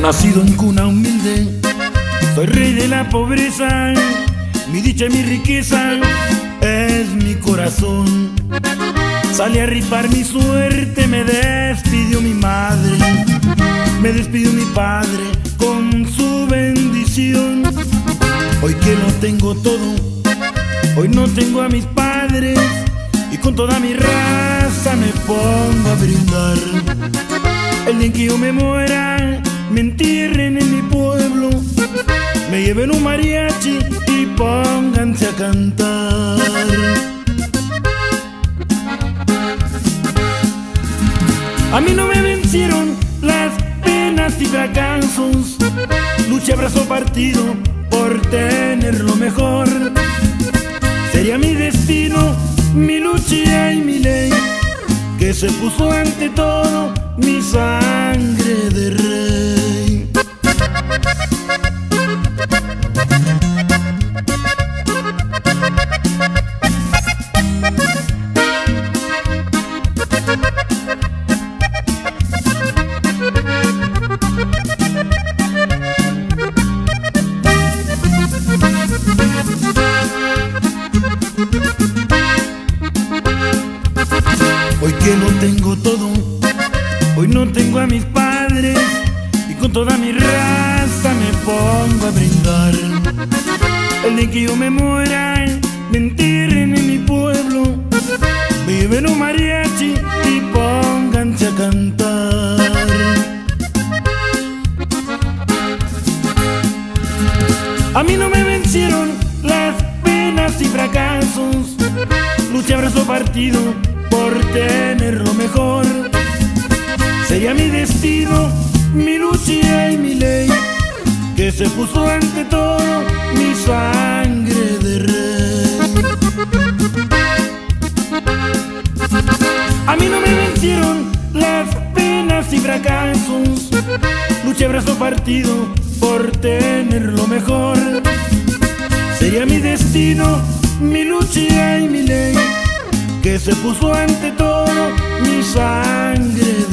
Nacido en cuna humilde, soy rey de la pobreza, mi dicha y mi riqueza es mi corazón. Salí a rifar mi suerte, me despidió mi madre, me despidió mi padre con su bendición. Hoy que no tengo todo, hoy no tengo a mis padres y con toda mi raza me pongo a brindar. El día en que yo me muera, me entierren en mi pueblo, me lleven un mariachi y pónganse a cantar. A mí no me vencieron las penas y fracasos, luché abrazo partido por tener lo mejor. Sería mi destino, mi lucha y mi ley, que se puso ante todo mi sangre mis padres y con toda mi raza me pongo a brindar. El día que yo me muera, me entierren en mi pueblo, lleven un mariachi y pónganse a cantar. A mí no me vencieron las penas y fracasos, luché abrazo partido por tener lo mejor. Sería mi destino, mi lucha y mi ley, que se puso ante todo mi sangre de rey. A mí no me vencieron las penas y fracasos, luché abrazo partido por tener lo mejor. Sería mi destino, mi lucha y mi ley, que se puso ante todo mi sangre